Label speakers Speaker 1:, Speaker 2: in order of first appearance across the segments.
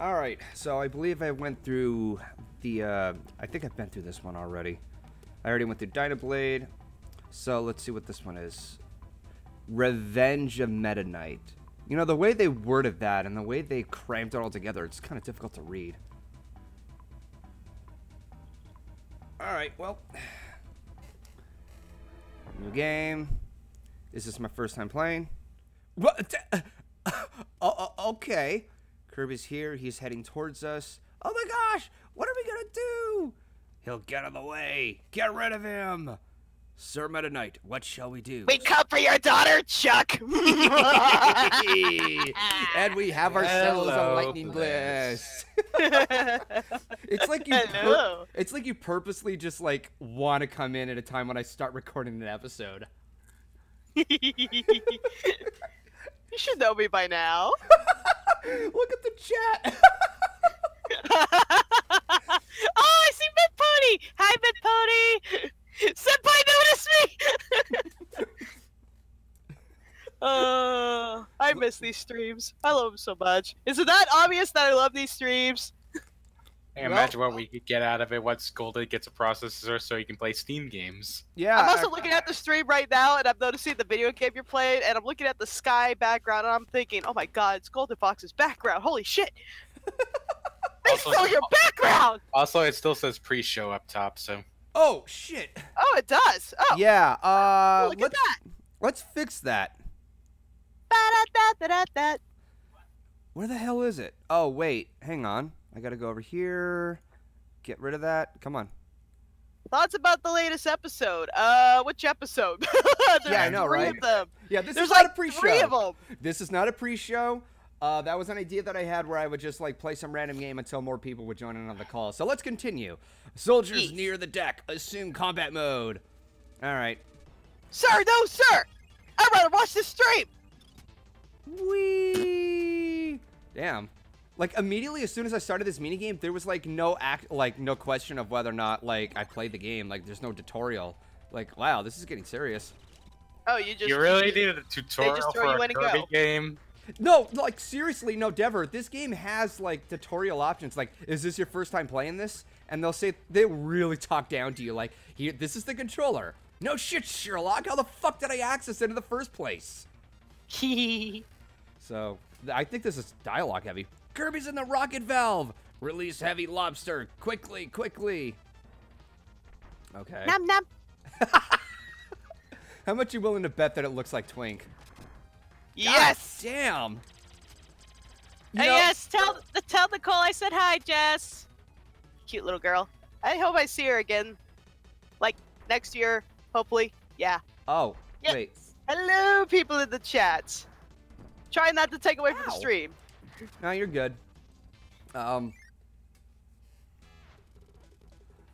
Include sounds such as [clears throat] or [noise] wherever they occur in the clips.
Speaker 1: All right, so I believe I went through the. Uh, I think I've been through this one already. I already went through Dynablade. So let's see what this one is. Revenge of Meta Knight. You know, the way they worded that and the way they crammed it all together, it's kind of difficult to read. Alright, well. [sighs] New game. Is this my first time playing. What? [laughs] oh, okay. Kirby's here. He's heading towards us. Oh my gosh! What are we gonna do? He'll get out of the way. Get rid of him. Sir Meta Knight, what shall we do?
Speaker 2: We come for your daughter, Chuck! [laughs] [laughs]
Speaker 1: and we have ourselves
Speaker 3: Hello,
Speaker 1: a lightning blast. [laughs] it's like you pur-
Speaker 2: Hello.
Speaker 1: it's like you purposely just like want to come in at a time when I start recording an episode.
Speaker 2: you should know me by now. [laughs]
Speaker 1: Look at the chat. [laughs] [laughs]
Speaker 2: oh, I see Mid Pony! Hi, Mid Pony! Senpai noticed me! uh, I miss these streams. I love them so much. Is it that obvious that I love these streams?
Speaker 3: Hey, imagine what we could get out of it once Golden gets a processor so you can play Steam games.
Speaker 1: yeah.
Speaker 2: I'm also
Speaker 1: I-
Speaker 2: looking at the stream right now, and I'm noticing the video game you're playing, and I'm looking at the sky background, and I'm thinking, oh my god, it's Golden Fox's background. Holy shit! [laughs] they
Speaker 3: Also-
Speaker 2: stole your background!
Speaker 3: Also, it still says pre-show up top, so
Speaker 1: oh shit.
Speaker 2: Oh, it does. Oh,
Speaker 1: Yeah. Uh,
Speaker 2: look at
Speaker 1: let's
Speaker 2: that.
Speaker 1: let's fix that.
Speaker 2: Ba-da-da-da-da-da.
Speaker 1: Where the hell is it? Oh wait, hang on. I gotta go over here. Get rid of that. Come on.
Speaker 2: Thoughts about the latest episode? Uh, which episode? [laughs]
Speaker 1: Yeah, I know, right? Yeah, this
Speaker 2: There's
Speaker 1: is not a pre-show.
Speaker 2: three of them.
Speaker 1: This is not a pre-show. Uh, that was an idea that I had where I would just like play some random game until more people would join in on the call. So let's continue. Soldiers near the deck. Assume combat mode. All right.
Speaker 2: Sir, no, sir. I'd rather watch the stream.
Speaker 1: Wee. Damn. Like immediately as soon as I started this minigame, there was like no act like no question of whether or not like I played the game. Like there's no tutorial. Like, wow, this is getting serious.
Speaker 2: Oh, you just
Speaker 3: you really needed a tutorial
Speaker 2: throw
Speaker 3: for a Kirby game.
Speaker 1: No, like seriously, no, Dever. This game has like tutorial options. Like, is this your first time playing this? And they'll say they really talk down to you. Like, here, this is the controller. No shit, Sherlock. How the fuck did I access it in the first place? [laughs] So, I think this is dialogue heavy. Kirby's in the rocket valve. Release heavy lobster quickly, quickly. Okay.
Speaker 2: Nom nom. [laughs]
Speaker 1: How much you willing to bet that it looks like Twink?
Speaker 2: Yes.
Speaker 1: God damn. Uh, you
Speaker 2: Hey,
Speaker 1: know-
Speaker 2: yes. Tell uh, tell Nicole I said hi, Jess. Cute little girl. I hope I see her again, like next year, hopefully. Yeah.
Speaker 1: Oh,
Speaker 2: Yes.
Speaker 1: wait.
Speaker 2: Hello, people in the chat. Try not to take away from the stream. [laughs]
Speaker 1: No, you're good. Um,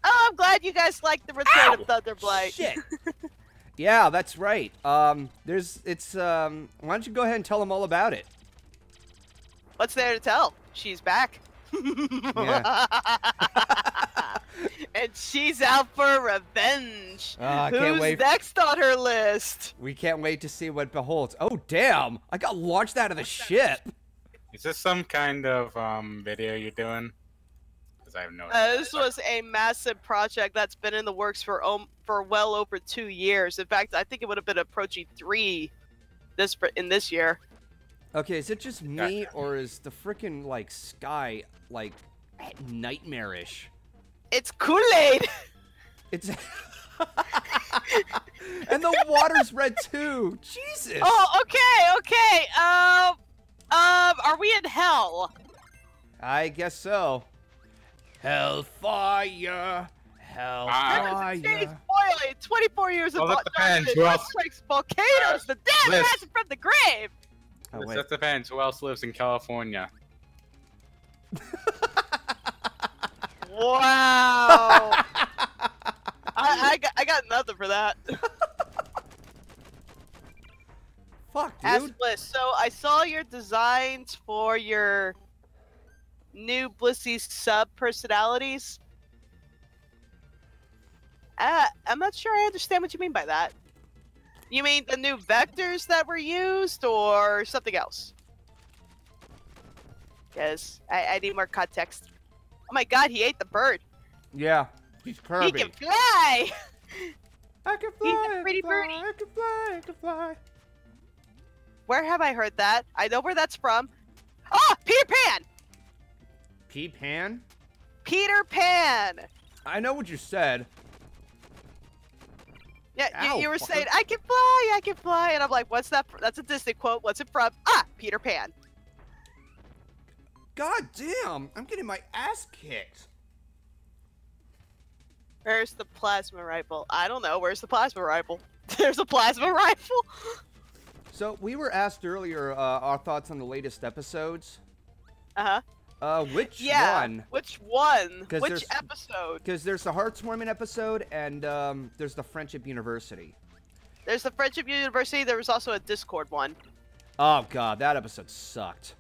Speaker 2: Oh, I'm glad you guys like the return
Speaker 1: Ow!
Speaker 2: of Thunderblight.
Speaker 1: Shit. [laughs] yeah, that's right. Um, there's, it's, um, why don't you go ahead and tell them all about it?
Speaker 2: What's there to tell? She's back. [laughs] and she's out for revenge.
Speaker 1: I
Speaker 2: Who's
Speaker 1: can't wait.
Speaker 2: next on her list?
Speaker 1: We can't wait to see what beholds. Oh, damn! I got launched out of the ship.
Speaker 3: Is this some kind of um video you're doing? Because I have no.
Speaker 2: Uh,
Speaker 3: idea.
Speaker 2: this was a massive project that's been in the works for um, for well over two years. In fact, I think it would have been approaching three this in this year.
Speaker 1: Okay, is it just me or is the freaking like sky like nightmarish?
Speaker 2: It's Kool Aid.
Speaker 1: It's [laughs] and the water's red too. Jesus.
Speaker 2: Oh, okay, okay. Um, um, are we in hell?
Speaker 1: I guess so. Hellfire,
Speaker 3: Ah.
Speaker 2: Stays
Speaker 1: hellfire.
Speaker 2: boiling. 24 years of
Speaker 3: Well, that depends.
Speaker 2: darkness,
Speaker 3: Who else-
Speaker 2: earthquakes, volcanoes, the dead
Speaker 3: Liz.
Speaker 2: rising from the grave.
Speaker 1: Oh,
Speaker 3: This-
Speaker 1: wait.
Speaker 3: That depends. Who else lives in California? [laughs]
Speaker 2: Wow. [laughs] I, I, got, I got nothing for that. [laughs]
Speaker 1: Fuck,
Speaker 2: Ask. Bliss. So I saw your designs for your new Blissy sub personalities. Uh, I'm not sure I understand what you mean by that. You mean the new vectors that were used, or something else? Yes, I, I need more context. Oh my god, he ate the bird.
Speaker 1: Yeah, he's Kirby.
Speaker 2: He can fly!
Speaker 1: I can fly!
Speaker 2: He's a pretty
Speaker 1: can fly,
Speaker 2: birdie.
Speaker 1: I can fly, I can fly.
Speaker 2: Where have I heard that? I know where that's from. Ah, Peter Pan!
Speaker 1: Pea Pan?
Speaker 2: Peter Pan!
Speaker 1: I know what you said.
Speaker 2: Yeah,
Speaker 1: Ow,
Speaker 2: you, you were
Speaker 1: fucker.
Speaker 2: saying, I can fly, I can fly. And I'm like, what's that? That's a Disney quote. What's it from? Ah, Peter Pan.
Speaker 1: God damn, I'm getting my ass kicked.
Speaker 2: Where's the plasma rifle? I don't know. Where's the plasma rifle? [laughs] There's a plasma rifle? [laughs]
Speaker 1: So we were asked earlier uh, our thoughts on the latest episodes.
Speaker 2: Uh huh.
Speaker 1: Uh, which
Speaker 2: Yeah.
Speaker 1: one?
Speaker 2: Which one? Which episode?
Speaker 1: Because there's the Hearth's Warming episode and um, there's the Friendship University.
Speaker 2: There's the Friendship University. There was also a Discord one.
Speaker 1: Oh god, that episode sucked.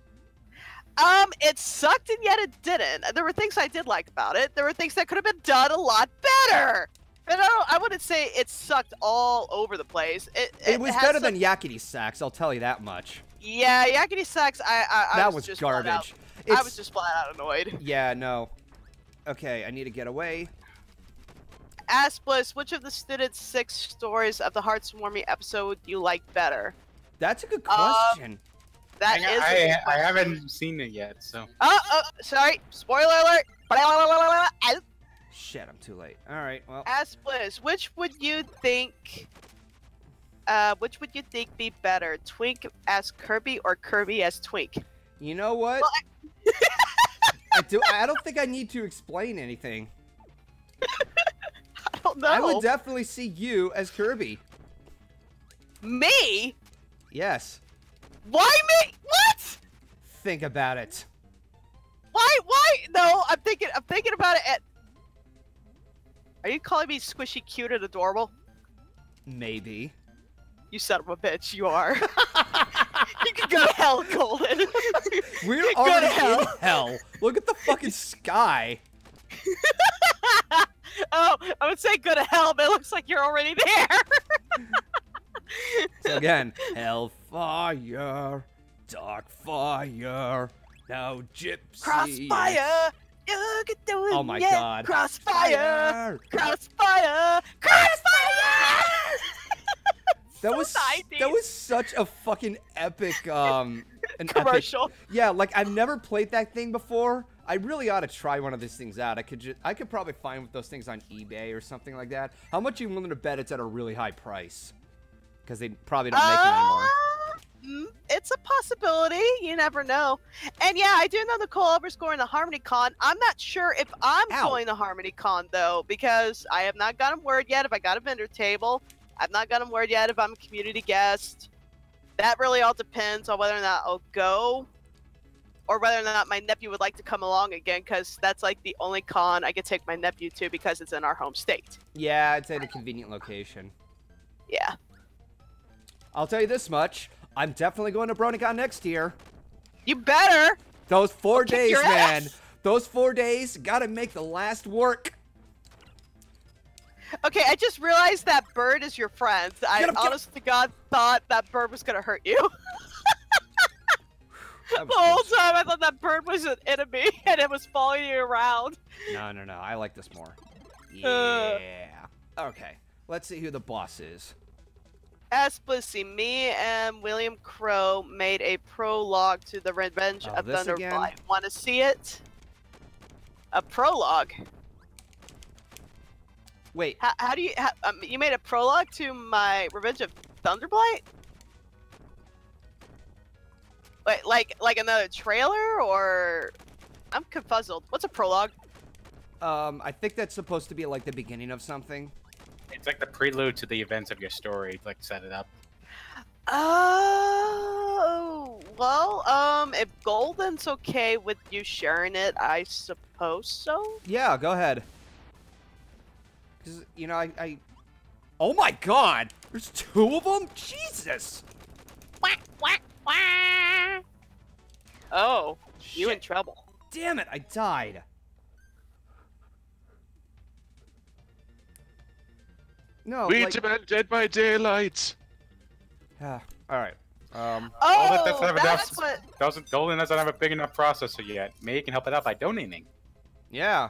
Speaker 2: Um, it sucked and yet it didn't. There were things I did like about it. There were things that could have been done a lot better. But I, I wouldn't say it sucked all over the place. It,
Speaker 1: It was better
Speaker 2: some-
Speaker 1: than Yakety Sax, I'll tell you that much.
Speaker 2: Yeah, Yakety Sax. I, I, I
Speaker 1: that
Speaker 2: was,
Speaker 1: was,
Speaker 2: just flat out-
Speaker 1: garbage.
Speaker 2: I was just flat out annoyed. [laughs]
Speaker 1: Yeah, no. Okay, I need to get away.
Speaker 2: Ask Bliss, which of the students' six stories of the Hearth's Warming episode you like better?
Speaker 1: That's a good
Speaker 2: Um,
Speaker 1: question.
Speaker 2: That
Speaker 3: I,
Speaker 2: is. a
Speaker 3: I,
Speaker 2: good
Speaker 3: I haven't seen it yet, so.
Speaker 2: Oh, oh, sorry. Spoiler alert.
Speaker 1: Shit, I'm too late. All right, well,
Speaker 2: Ask Bliss, which would you think? Uh, which would you think be better, Twink as Kirby or Kirby as Twink?
Speaker 1: you know what? I do. I don't think I need to explain anything. [laughs]
Speaker 2: I don't know.
Speaker 1: I would definitely see you as Kirby.
Speaker 2: me?
Speaker 1: Yes.
Speaker 2: Why me? What?
Speaker 1: Think about it.
Speaker 2: Why? Why? No, I'm thinking. I'm thinking about it. At... Are you calling me squishy, cute, and adorable?
Speaker 1: Maybe.
Speaker 2: You son of a bitch, you are. [laughs] [laughs] you can go to hell, Golden. [laughs]
Speaker 1: We're already
Speaker 2: hell.
Speaker 1: in hell. Look at the fucking sky.
Speaker 2: oh, I would say go to hell, but it looks like you're already there.
Speaker 1: So again, hellfire, dark fire, now gypsy.
Speaker 2: Crossfire. You can do it.
Speaker 1: Oh my. God.
Speaker 2: Crossfire. Crossfire. Crossfire.
Speaker 1: That [laughs]
Speaker 2: So
Speaker 1: was
Speaker 2: 90s.
Speaker 1: that was such a fucking epic um an epic
Speaker 2: Commercial.
Speaker 1: Yeah, like I've never played that thing before. I really ought to try one of these things out. I could just I could probably find those things on eBay or something like that. How much are you willing to bet it's at a really high price? Because they probably don't make them anymore.
Speaker 2: Mm, It's a possibility. You never know. And yeah, I do know Nicole Elver's going to Harmony Con. I'm not sure if I'm
Speaker 1: Ow.
Speaker 2: going to Harmony Con though, because I have not gotten word yet if I got a vendor table. I've not gotten word yet if I'm a community guest. That really all depends on whether or not I'll go, or whether or not my nephew would like to come along again, because that's like the only con I could take my nephew to because it's in our home state.
Speaker 1: Yeah, it's at a convenient location.
Speaker 2: Yeah.
Speaker 1: I'll tell you this much. I'm definitely going to BronyCon next year.
Speaker 2: You better.
Speaker 1: Those 4
Speaker 2: kick
Speaker 1: days, man.
Speaker 2: ass.
Speaker 1: Those four days gotta make the last work.
Speaker 2: Okay, I just realized that bird is your friend. I
Speaker 1: him,
Speaker 2: honest to God thought that bird was gonna hurt you. [laughs] The whole
Speaker 1: close.
Speaker 2: time I thought that bird was an enemy [laughs] and it was following you around.
Speaker 1: No, no, no. I like this more.
Speaker 2: Uh.
Speaker 1: Yeah. Okay. Let's see who the boss is.
Speaker 2: As Blissy, me and William Crow made a prologue to the Revenge
Speaker 1: Oh,
Speaker 2: of Thunderblight. Want to see it? A prologue.
Speaker 1: Wait.
Speaker 2: How, how do you? How, um, you made a prologue to my Revenge of Thunderblight? Wait, like like another trailer or? I'm confuzzled. What's a prologue?
Speaker 1: Um, I think that's supposed to be like the beginning of something.
Speaker 3: It's like the prelude to the events of your story, like set it up.
Speaker 2: Oh, well, um, if Golden's okay with you sharing it, I suppose so.
Speaker 1: Yeah, go ahead. Cause you know I, I. Oh my God! There's two of them. Jesus!
Speaker 2: Oh, you in trouble.
Speaker 1: Damn it! I died. No.
Speaker 4: We
Speaker 1: like,
Speaker 4: demand Dead by Daylight.
Speaker 1: Yeah. all right. Um,
Speaker 2: Oh,
Speaker 3: that doesn't have
Speaker 2: that's
Speaker 3: enough-
Speaker 2: what.
Speaker 3: Doesn't Golden doesn't have a big enough processor yet. Maybe you can help it out by donating.
Speaker 1: yeah.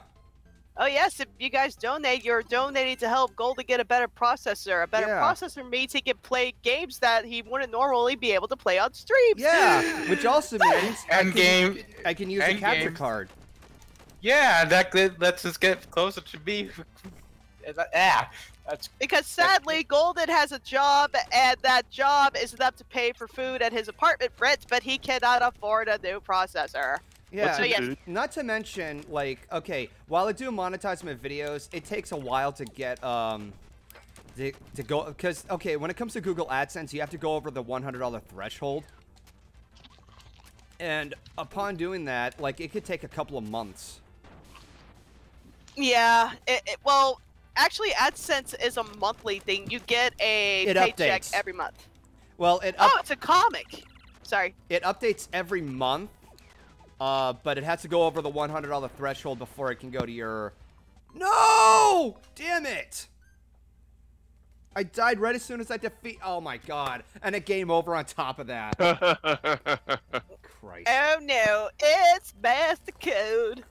Speaker 2: Oh yes, if you guys donate, you're donating to help Gold to get a better processor. A better
Speaker 1: Yeah.
Speaker 2: processor means he can play games that he wouldn't normally be able to play on streams.
Speaker 1: Yeah, [gasps] which also means I
Speaker 3: End
Speaker 1: can-
Speaker 3: game.
Speaker 1: I can use a capture
Speaker 3: game.
Speaker 1: card.
Speaker 3: Yeah, that that lets us get closer to me. Yeah, [laughs] that's
Speaker 2: Because sadly, Golden has a job, and that job is enough to pay for food and his apartment rent, but he cannot afford a new processor.
Speaker 1: Yeah.
Speaker 2: So yes,
Speaker 4: Dude.
Speaker 1: Not to mention, like, okay, while I do monetize my videos, it takes a while to get um to, to go because okay, when it comes to Google AdSense, you have to go over the $100 threshold. And upon doing that, like, it could take a couple of months.
Speaker 2: yeah. It, it- well, actually, AdSense is a monthly thing. You get a
Speaker 1: It
Speaker 2: paycheck
Speaker 1: updates.
Speaker 2: every month.
Speaker 1: Well, it up,
Speaker 2: Oh, it's a comic. Sorry.
Speaker 1: it updates every month, uh, but it has to go over the $100 threshold before it can go to your. No! Damn it! I died right as soon as I defeat. Oh my god! And a game over on top of that. [laughs] Christ.
Speaker 2: Oh no, it's Master Code.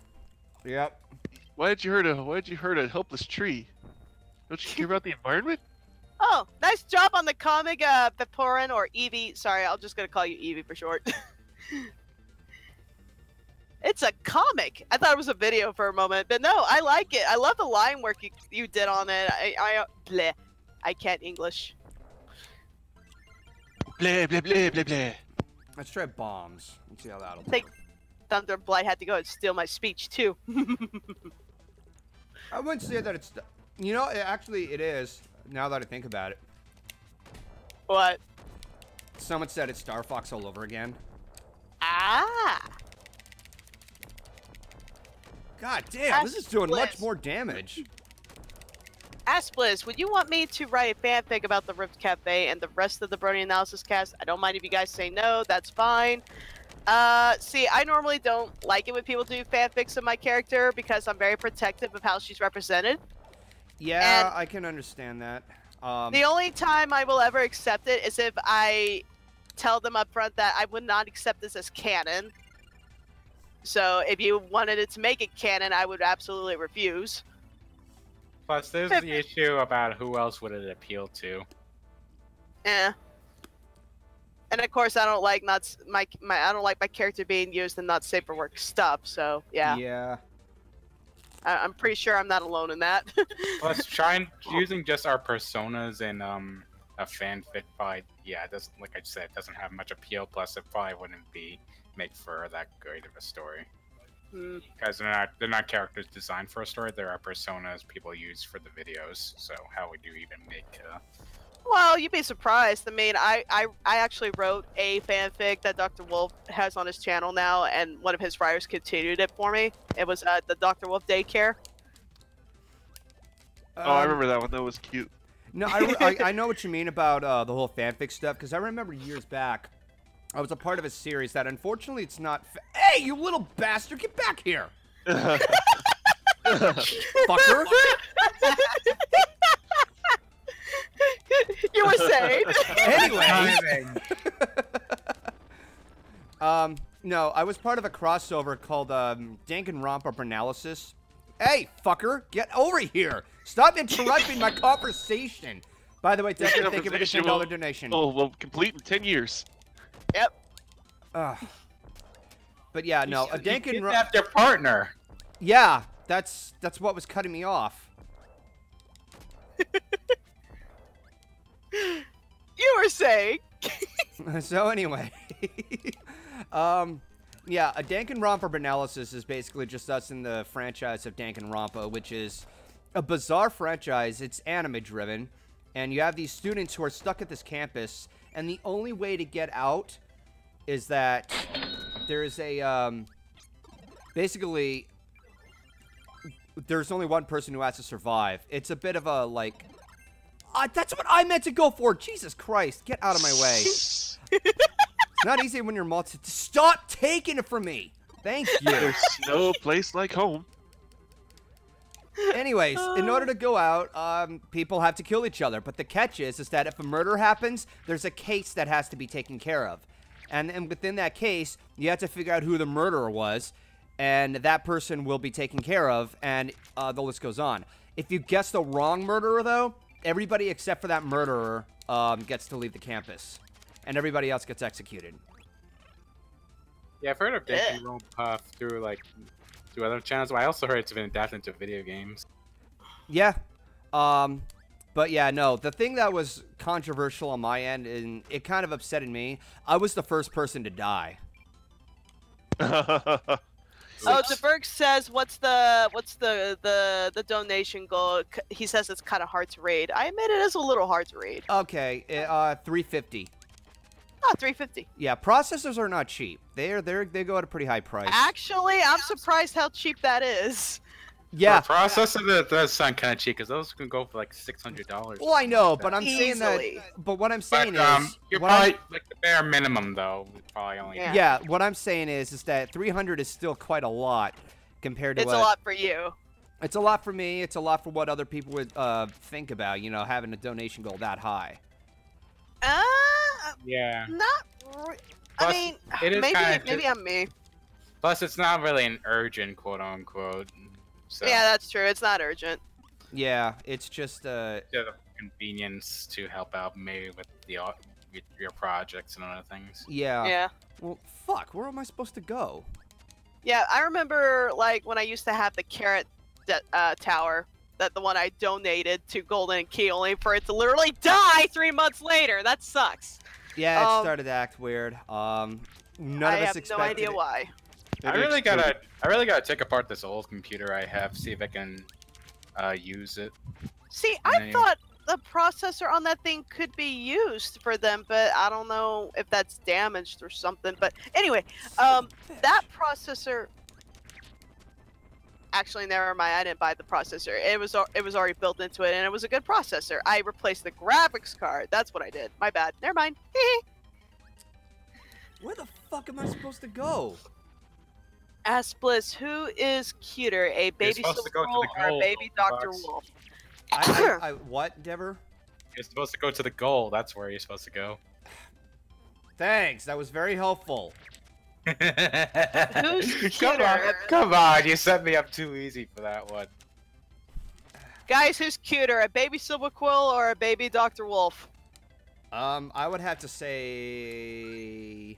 Speaker 1: Yep.
Speaker 4: why did you hurt a Why did you hurt a helpless tree? Don't you care about the environment?
Speaker 2: Oh, nice job on the comic, uh, Vaporin or Evie. Sorry, I'm just gonna call you Evie for short. [laughs] it's a comic. I thought it was a video for a moment, but no, I like it. I love the line work you, you did on it. I, I, uh, bleh. I can't English.
Speaker 4: Blah blah blah blah blah.
Speaker 1: Let's try bombs. Let's see how that'll.
Speaker 2: Take- Thunderblight had to go and steal my speech too. [laughs]
Speaker 1: I wouldn't say that it's. You know, it, actually, it is. Now that I think about it,
Speaker 2: what?
Speaker 1: someone said it's Star Fox all over again.
Speaker 2: Ah.
Speaker 1: God damn, this is doing much more damage.
Speaker 2: Ask Bliss, would you want me to write a fanfic about the Rift Cafe and the rest of the Brony Analysis cast? I don't mind if you guys say no, that's fine. Uh, see, I normally don't like it when people do fanfics of my character because I'm very protective of how she's represented.
Speaker 1: Yeah,
Speaker 2: And-
Speaker 1: I can understand that. Um,
Speaker 2: The only time I will ever accept it is if I tell them up front that I would not accept this as canon. So if you wanted it to make it canon, I would absolutely refuse.
Speaker 3: plus there's the issue about who else would it appeal to.
Speaker 2: Yeah. And of course, I don't like not my my I don't like my character being used in not safe for work stuff. So yeah,
Speaker 1: Yeah.
Speaker 2: I, I'm pretty sure I'm not alone in that. [laughs]
Speaker 3: Plus, trying [laughs] using just our personas in um a fanfic fight, yeah, it doesn't like I said, it doesn't have much appeal. Plus, it probably wouldn't be make for that great of a story
Speaker 2: Hmm.
Speaker 3: because they're not they're not characters designed for a story. They're our personas people use for the videos. So how would you even make? Uh,
Speaker 2: Well, you'd be surprised. I mean, I, I I actually wrote a fanfic that Dr. Wolf has on his channel now, and one of his writers continued it for me. It was uh, the Dr. Wolf Daycare.
Speaker 4: Oh, I
Speaker 1: Um,
Speaker 4: remember that one. That was cute.
Speaker 1: No, I, I, [laughs] I know what you mean about uh, the whole fanfic stuff because I remember years back, I was a part of a series that unfortunately it's not. Fa- hey, you little bastard, get back here, [laughs] fucker! [laughs] [laughs]
Speaker 2: you were saying?
Speaker 1: anyway, [laughs] um, no, I was part of a crossover called um, Danganronpa Analysis. Hey, fucker, get over here! Stop interrupting my [laughs] conversation. By the way, Decker, thank you for the
Speaker 4: conversation
Speaker 1: ten dollar
Speaker 4: will-
Speaker 1: donation.
Speaker 4: oh, well, complete in ten years.
Speaker 2: yep.
Speaker 1: Ugh. But yeah, no, a
Speaker 3: you
Speaker 1: Danganronpa.
Speaker 3: kidnapped your partner.
Speaker 1: Yeah, that's that's what was cutting me off.
Speaker 2: Saying? [laughs]
Speaker 1: so anyway, [laughs] um, yeah, a Danganronpa analysis is basically just us in the franchise of Danganronpa, which is a bizarre franchise. It's anime driven, and you have these students who are stuck at this campus, and the only way to get out is that there's a um, basically there's only one person who has to survive. It's a bit of a like. Uh, that's what I meant to go for. Jesus Christ, get out of my way. [laughs] It's not easy when you're multi. Stop taking it from me. Thank you.
Speaker 4: There's no place like home.
Speaker 1: Anyways, in order to go out, um, people have to kill each other. But the catch is, is that if a murder happens, there's a case that has to be taken care of, and and within that case, you have to figure out who the murderer was, and that person will be taken care of, and uh, the list goes on. If you guess the wrong murderer, though, everybody except for that murderer um, gets to leave the campus, and everybody else gets executed.
Speaker 3: Yeah, I've heard of
Speaker 2: Yeah.
Speaker 3: Daisy Roll Puff through like through other channels, but I also heard it's been adapted into video games.
Speaker 1: Yeah. Um, but yeah, no. The thing that was controversial on my end, and it kind of upsetted me, I was the first person to die. [laughs]
Speaker 2: Oh, DeBerg says, "What's the what's the the the donation goal?" He says it's kind of hard to read. I admit it is a little hard to read.
Speaker 1: Okay, uh, 350.
Speaker 2: Oh, 350.
Speaker 1: Yeah, processors are not cheap. They're they're they go at a pretty high price.
Speaker 2: Actually, I'm surprised how cheap that is.
Speaker 1: Yeah.
Speaker 3: For a processor that does sound kind of cheap because those can go for like six hundred dollars.
Speaker 1: Well, I know, but I'm saying that. But what I'm
Speaker 3: But
Speaker 1: saying
Speaker 3: um,
Speaker 1: is,
Speaker 3: you're
Speaker 1: what I'm-
Speaker 3: like the bare minimum though. Probably only.
Speaker 2: Yeah.
Speaker 1: yeah, what I'm saying is, is that 300 is still quite a lot compared to
Speaker 2: It's
Speaker 1: what.
Speaker 2: a lot for you.
Speaker 1: It's a lot for me. It's a lot for what other people would uh, think about. You know, having a donation goal that high.
Speaker 2: Uh,
Speaker 3: Yeah.
Speaker 2: not. Re- I mean, maybe maybe
Speaker 3: ju-
Speaker 2: I'm me.
Speaker 3: Plus, it's not really an urgent quote unquote. So
Speaker 2: Yeah, that's true. It's not urgent.
Speaker 1: Yeah, it's just uh,
Speaker 3: just a convenience to help out maybe with the with your projects and other things.
Speaker 1: yeah.
Speaker 2: yeah.
Speaker 1: Well, fuck. Where am I supposed to go?
Speaker 2: Yeah, I remember like when I used to have the carrot de- uh, tower, that the one I donated to Golden Key, only for it to literally die three months later. That sucks.
Speaker 1: Yeah, it
Speaker 2: Um,
Speaker 1: started to act weird. Um, none
Speaker 2: I
Speaker 1: of us
Speaker 2: have no idea
Speaker 1: it.
Speaker 2: why.
Speaker 3: I really gotta, I really gotta take apart this old computer I have, see if I can uh, use it.
Speaker 2: See, I
Speaker 3: Name.
Speaker 2: thought the processor on that thing could be used for them, but I don't know if that's damaged or something. But anyway, um, that processor. Actually, never mind. I didn't buy the processor. It was al- it was already built into it, and it was a good processor. I replaced the graphics card. That's what I did. My bad. Never mind. [laughs]
Speaker 1: Where the fuck am I supposed to go?
Speaker 2: Ask Bliss, who is cuter, a baby
Speaker 3: supposed to go to
Speaker 2: Silver
Speaker 3: the
Speaker 2: or a baby Doctor
Speaker 3: Fox.
Speaker 2: Wolf?
Speaker 1: I, I, I [clears throat] what, Dever?
Speaker 3: You're supposed to go to the goal. That's where you're supposed to go.
Speaker 1: Thanks. That was very helpful. [laughs]
Speaker 3: come
Speaker 2: cuter?
Speaker 3: on, come on! You set me up too easy for that one.
Speaker 2: Guys, who's cuter, a baby Silver Quill or a baby Doctor Wolf?
Speaker 1: Um, I would have to say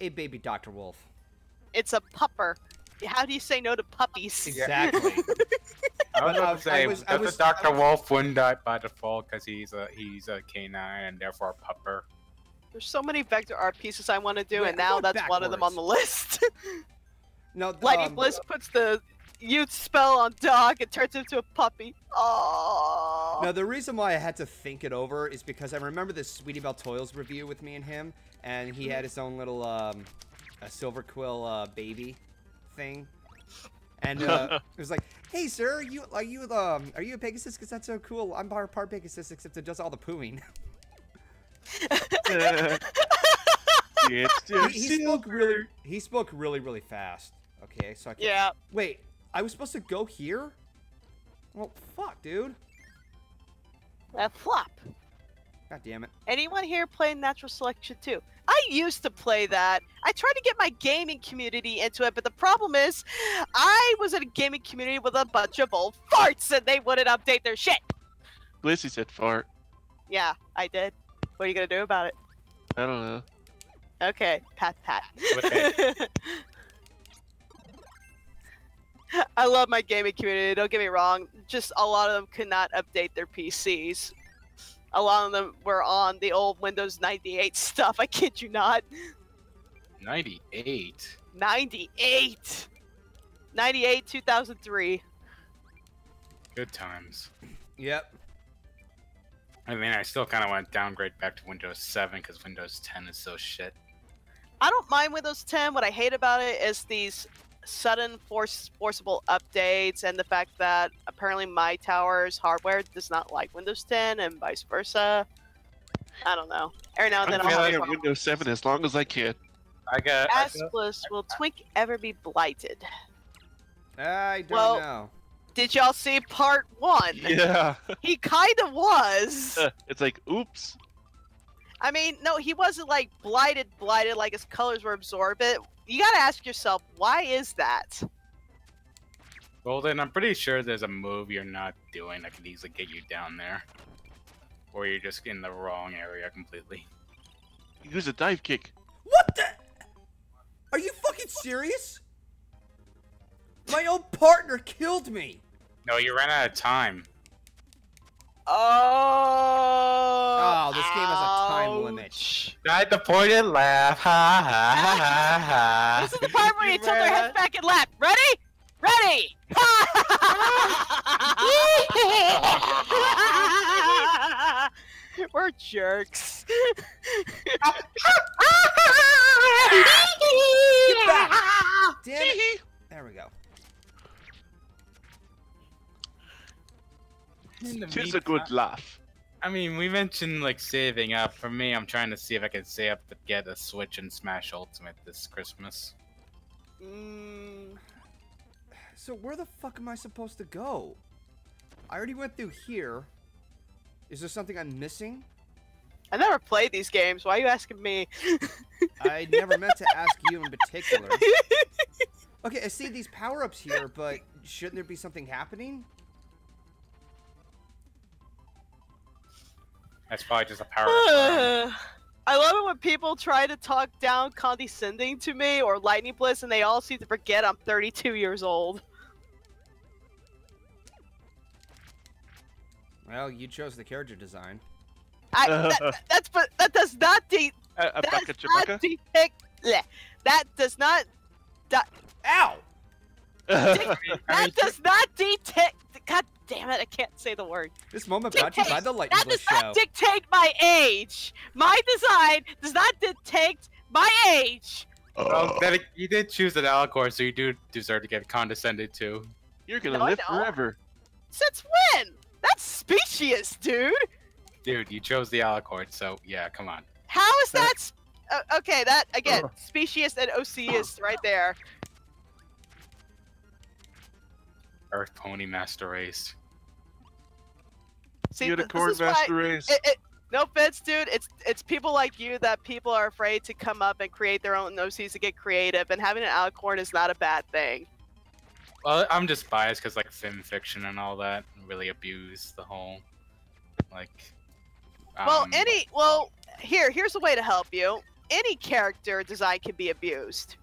Speaker 1: a baby Dr. Wolf.
Speaker 2: It's a pupper. How do you say no to puppies?
Speaker 1: Exactly. [laughs]
Speaker 3: I was
Speaker 1: But,
Speaker 3: about to say,
Speaker 1: I was- I
Speaker 3: does
Speaker 1: was-
Speaker 3: the Doctor
Speaker 1: I was-
Speaker 3: Wolf wouldn't die by default because he's a he's a canine and therefore a pupper?
Speaker 2: There's so many vector art pieces I want to do,
Speaker 1: Wait,
Speaker 2: and now
Speaker 1: going
Speaker 2: that's one of them on the list. [laughs]
Speaker 1: no, th-
Speaker 2: Lightning
Speaker 1: um,
Speaker 2: Bliss puts the youth spell on dog and turns him into a puppy. Oh.
Speaker 1: Now, the reason why I had to think it over is because I remember this Sweetie Belle Toils review with me and him, and he had his own little um, a silver quill uh, baby thing, and uh, [laughs] it was like, "Hey, sir, are you are you um are you a Pegasus? Because that's so cool. I'm part part Pegasus, except it does all the pooing." [laughs] [laughs] he, he spoke really he spoke really really fast. Okay, so I can
Speaker 2: Yeah.
Speaker 1: Wait, I was supposed to go here? Well, fuck, dude.
Speaker 2: That flop.
Speaker 1: God damn it.
Speaker 2: Anyone here playing Natural Selection 2? I used to play that. I tried to get my gaming community into it, but the problem is, I was in a gaming community with a bunch of old farts, and they wouldn't update their shit.
Speaker 4: Blissy said fart.
Speaker 2: Yeah, I did. What are you gonna do about it?
Speaker 4: I don't know.
Speaker 2: Okay, pat pat.
Speaker 3: Okay. [laughs]
Speaker 2: I love my gaming community. Don't get me wrong. Just a lot of them could not update their PCs. A lot of them were on the old Windows 98 stuff. I kid you not.
Speaker 3: Ninety-eight.
Speaker 2: 98. 98, 2003.
Speaker 3: Good times.
Speaker 1: Yep.
Speaker 3: I mean, I still kind of want to downgrade back to Windows 7 because Windows 10 is so shit.
Speaker 2: I don't mind Windows 10. What I hate about it is these sudden force forcible updates and the fact that apparently my tower's hardware does not like Windows 10 and vice versa. I don't know. Every now and then
Speaker 4: I'm
Speaker 2: I'll have a
Speaker 4: on. Windows 7 as long as I can.
Speaker 3: I got. I feel-
Speaker 2: Ask Bliss, will Twink ever be blighted?
Speaker 1: I don't
Speaker 2: Well-
Speaker 1: know.
Speaker 2: Did y'all see part one?
Speaker 4: Yeah.
Speaker 2: He kind of was. [laughs]
Speaker 4: it's like, oops.
Speaker 2: I mean, no, he wasn't like blighted, blighted, like his colors were absorbed. You gotta ask yourself, why is that?
Speaker 3: Golden, I'm pretty sure there's a move you're not doing that could easily get you down there. Or you're just in the wrong area completely.
Speaker 4: Use a dive kick.
Speaker 1: What the? Are you fucking serious? My own partner killed me.
Speaker 3: No, you ran out of time.
Speaker 2: Oh.
Speaker 1: Oh, this game has a time limit.
Speaker 2: ouch.
Speaker 3: The pointed laugh. Ha ha ha ha.
Speaker 2: This is the part where you tilt their heads back and laugh. Ready? Ready? [laughs] We're jerks. [laughs]
Speaker 1: Damn it. There we go.
Speaker 4: Tis a good laugh.
Speaker 3: I mean, we mentioned like saving up. For me, I'm trying to see if I can save up to get a Switch and Smash Ultimate this Christmas.
Speaker 2: Mm,
Speaker 1: So where the fuck am I supposed to go? I already went through here. Is there something I'm missing?
Speaker 2: I never played these games. Why are you asking me? [laughs]
Speaker 1: I never meant to ask you in particular. [laughs] Okay, I see these power-ups here, but shouldn't there be something happening?
Speaker 3: That's probably just a power. of. [sighs]
Speaker 2: I love it when people try to talk down condescending to me or Lightning Bliss and they all seem to forget I'm 32 years old.
Speaker 1: Well, you chose the character design.
Speaker 2: I, [laughs] that, that's but that does not de-
Speaker 4: A, a
Speaker 2: that
Speaker 4: baka
Speaker 2: does not
Speaker 4: chibaka?
Speaker 2: depict bleh. that does not
Speaker 1: Ow! [laughs]
Speaker 2: that does not depict God damn it, I can't say the word.
Speaker 1: This moment brought you by the Lightning
Speaker 2: That
Speaker 1: Bliss
Speaker 2: does
Speaker 1: Show.
Speaker 2: not dictate my age. My design does not dictate my age.
Speaker 3: Well, then you did choose an Alicorn, so you do deserve to get condescended to.
Speaker 4: You're gonna
Speaker 2: No,
Speaker 4: live forever.
Speaker 2: Since when? That's specious, dude.
Speaker 3: Dude, you chose the Alicorn, so yeah, come on.
Speaker 2: How is that? s- Uh, okay, that again, specious and OCist right there.
Speaker 3: Earth Pony Master Race.
Speaker 2: See, th- this
Speaker 4: Unicorn
Speaker 2: is why-
Speaker 4: Master Race.
Speaker 2: it, it, no offense, dude. It's it's people like you that people are afraid to come up and create their own OCs to get creative, and having an alicorn is not a bad thing.
Speaker 3: Well, I'm just biased because like film fiction and all that really abuse the whole, like.
Speaker 2: well,
Speaker 3: um,
Speaker 2: any well, here here's a way to help you. Any character design can be abused.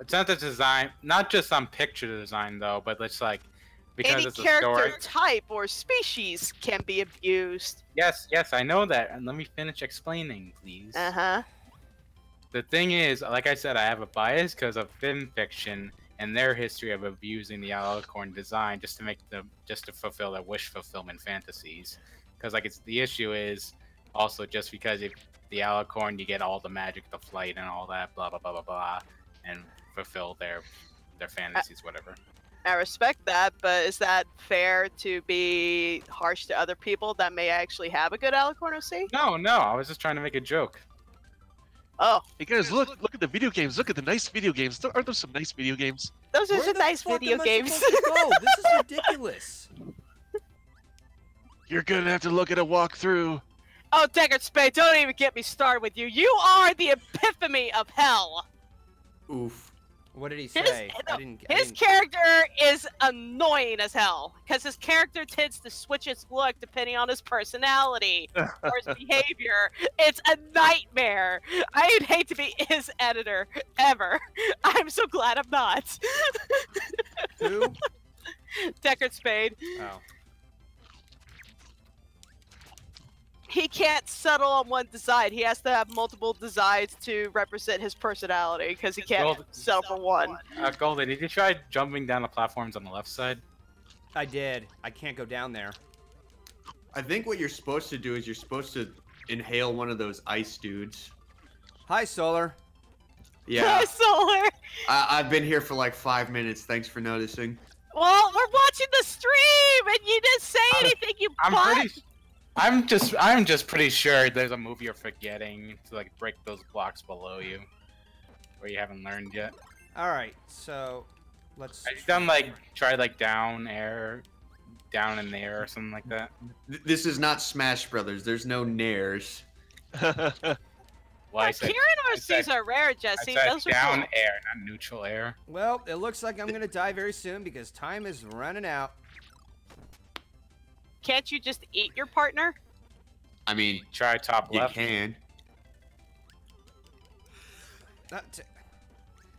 Speaker 3: It's not the design, not just on picture design though, but it's like because
Speaker 2: Any
Speaker 3: it's a
Speaker 2: character
Speaker 3: story.
Speaker 2: type or species can be abused.
Speaker 3: Yes, yes, I know that, and let me finish explaining, please.
Speaker 2: Uh huh.
Speaker 3: The thing is, like I said, I have a bias because of film fiction and their history of abusing the alicorn design just to make them just to fulfill their wish fulfillment fantasies. Because like it's the issue is also just because if the alicorn you get all the magic, the flight, and all that, blah blah blah blah blah, and fulfill their their fantasies, whatever.
Speaker 2: I respect that, but is that fair to be harsh to other people that may actually have a good alicorn OC?
Speaker 3: No, no, I was just trying to make a joke.
Speaker 2: Oh,
Speaker 4: Hey guys, look! Look at the video games. Look at the nice video games. There- Aren't there some nice video games?
Speaker 2: those are
Speaker 1: Where
Speaker 2: some
Speaker 1: the
Speaker 2: nice video games.
Speaker 1: supposed go? [laughs] This is ridiculous.
Speaker 4: You're gonna have to look at a walkthrough.
Speaker 2: oh, Deckard Spade, don't even get me started with you. You are the epitome of hell.
Speaker 1: Oof. What did he
Speaker 2: His-
Speaker 1: say? I
Speaker 2: no,
Speaker 1: didn't. I
Speaker 2: His
Speaker 1: didn't-
Speaker 2: character is annoying as hell because his character tends to switch its look depending on his personality [laughs] or his behavior. It's a nightmare. I would hate to be his editor ever. [laughs] I'm so glad I'm not.
Speaker 1: Who? [laughs]
Speaker 2: Deckard Spade.
Speaker 1: Oh. [laughs]
Speaker 2: He can't settle on one design. He has to have multiple designs to represent his personality because he can't
Speaker 3: Well,
Speaker 2: settle for one.
Speaker 3: Uh, Golden, did you try jumping down the platforms on the left side?
Speaker 1: I did. I can't go down there.
Speaker 5: I think what you're supposed to do is you're supposed to inhale one of those ice dudes.
Speaker 1: Hi, Solar.
Speaker 5: Yeah, [laughs]
Speaker 2: Solar.
Speaker 5: I- I've been here for like five minutes. Thanks for noticing.
Speaker 2: Well, we're watching the stream, and you didn't say
Speaker 3: I'm-
Speaker 2: anything. You
Speaker 3: I'm
Speaker 2: butt.
Speaker 3: pretty. I'm just. I'm just pretty sure there's a move you're forgetting to like break those blocks below you, where you haven't learned yet.
Speaker 1: All right. So, let's.
Speaker 3: Have you done like try like down air, down in the air or something like that?
Speaker 5: This is not Smash Brothers. There's no nairs. [laughs]
Speaker 3: Well, I
Speaker 2: Yeah,
Speaker 3: said,
Speaker 2: Kieran
Speaker 3: said-
Speaker 2: RCs are rare,
Speaker 3: I
Speaker 2: Jesse.
Speaker 3: said
Speaker 2: Those are
Speaker 3: down
Speaker 2: cool.
Speaker 3: air, not neutral air.
Speaker 1: Well, it looks like I'm gonna die very soon because time is running out.
Speaker 2: Can't you just eat your partner?
Speaker 5: I mean,
Speaker 3: Try top
Speaker 5: you
Speaker 3: left.
Speaker 5: can.
Speaker 1: Uh, t-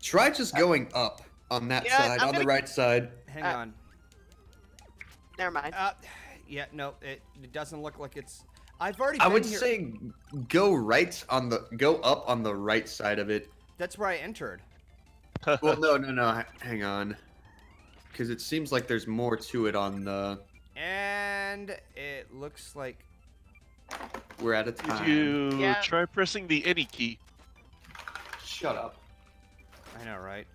Speaker 5: Try just going up on that
Speaker 2: Yeah,
Speaker 5: side,
Speaker 2: I'm
Speaker 5: on the right side.
Speaker 1: hang
Speaker 2: Uh,
Speaker 1: on.
Speaker 2: Never mind.
Speaker 1: Uh, yeah, no, it, it doesn't look like it's. I've already.
Speaker 5: I would
Speaker 1: here.
Speaker 5: say go right on the go up on the right side of it.
Speaker 1: that's where I entered. [laughs]
Speaker 5: Well, no, no, no. Hang on, because it seems like there's more to it on the.
Speaker 1: And it looks like
Speaker 5: We're out of
Speaker 4: Did
Speaker 5: time.
Speaker 4: you
Speaker 2: Yeah.
Speaker 4: try pressing the any key?
Speaker 5: Shut up.
Speaker 1: I know, right?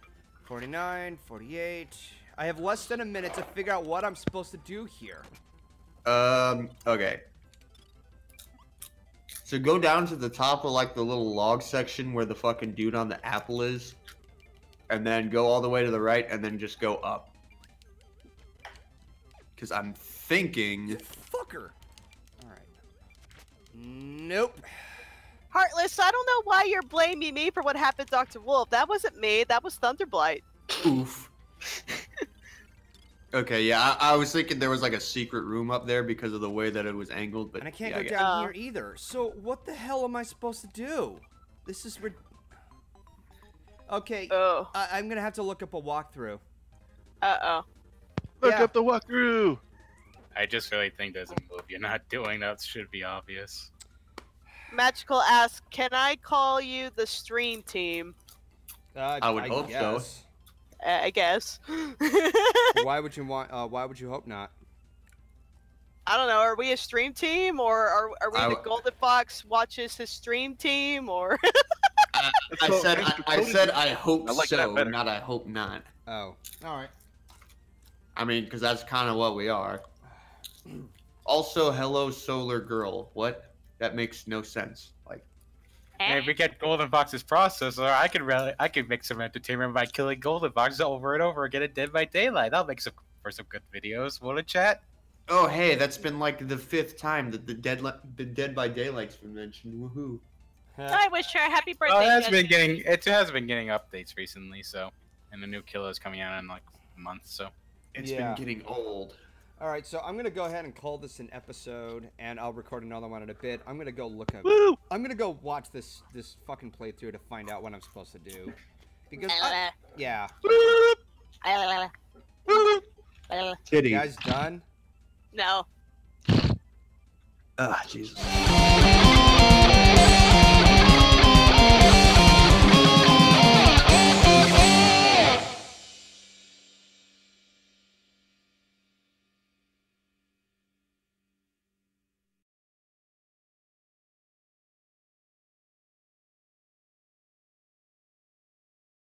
Speaker 1: 49, 48. I have less than a minute to figure out what I'm supposed to do here.
Speaker 5: Um. Okay. So go down to the top of like the little log section where the fucking dude on the apple is, and then go all the way to the right, and then just go up. Because I'm thinking.
Speaker 1: Fucker. All right. Nope.
Speaker 2: Heartless, I don't know why you're blaming me for what happened to Dr. Wolf. That wasn't me. That was Thunderblight.
Speaker 5: Oof. [laughs] okay, yeah, I, I was thinking there was like a secret room up there because of the way that it was angled, but
Speaker 1: And I can't
Speaker 5: yeah,
Speaker 1: go
Speaker 5: get-
Speaker 1: down
Speaker 2: Oh.
Speaker 1: here either. So what the hell am I supposed to do? This is rid- Okay,
Speaker 2: Oh.
Speaker 1: I- I'm gonna have to look up a walkthrough.
Speaker 2: Uh oh.
Speaker 4: Look
Speaker 1: Yeah.
Speaker 4: up the walkthrough.
Speaker 3: I just really think there's a move you're not doing. That should be obvious.
Speaker 2: Magical asks, can I call you the stream team?
Speaker 1: Uh,
Speaker 5: I would hope so.
Speaker 2: Uh, I guess. [laughs]
Speaker 1: why would you want? Uh, why would you hope not?
Speaker 2: I don't know. Are we a stream team, or are, are we
Speaker 5: I
Speaker 2: the Golden Fox watches his stream team, or? [laughs]
Speaker 5: I, I
Speaker 4: So,
Speaker 5: said, I, I said, I hope
Speaker 4: I like
Speaker 5: so, not I hope not.
Speaker 1: Oh, all right.
Speaker 5: I mean, because that's kind of what we are. Also, hello, solar girl. What? That makes no sense. Like,
Speaker 3: Hey, if we get Golden Fox's processor, I could really, I could make some entertainment by killing Golden Fox over and over again in Dead by Daylight. That'll make some for some good videos. Want to chat?
Speaker 5: oh hey, that's been like the fifth time that the dead the Dead by Daylight's been mentioned. Woohoo!
Speaker 2: I wish her a happy oh, birthday.
Speaker 3: Well, it has been getting, it has been getting updates recently. So, and the new killer is coming out in like a month. So,
Speaker 5: It's
Speaker 1: Yeah.
Speaker 5: been getting old.
Speaker 1: All right, so I'm gonna go ahead and call this an episode, and I'll record another one in a bit. I'm gonna go look at.
Speaker 4: Woo!
Speaker 1: I'm gonna go watch this this fucking playthrough to find out what I'm supposed to do, because I- yeah,
Speaker 5: Kitty.
Speaker 1: you guys done?
Speaker 2: no.
Speaker 5: Ah, Jesus.